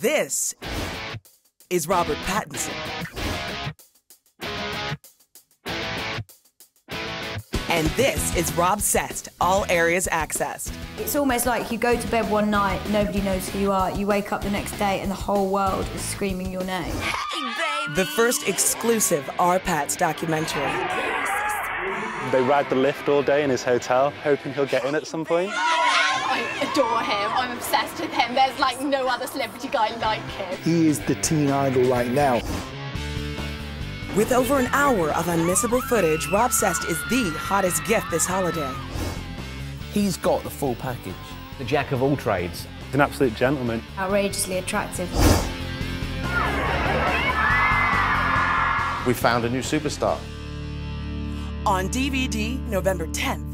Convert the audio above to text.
This is Robert Pattinson. And this is Robsessed, all areas accessed. It's almost like you go to bed one night, nobody knows who you are. You wake up the next day, and the whole world is screaming your name. The first exclusive R-Patz documentary. They ride the lift all day in his hotel, hoping he'll get in at some point. I adore him. I'm obsessed with him. There's like no other celebrity guy like him. He is the teen idol right now. With over an hour of unmissable footage, Robsessed is the hottest gift this holiday. He's got the full package. The jack of all trades. He's an absolute gentleman. Outrageously attractive. We found a new superstar. On DVD, November 10th.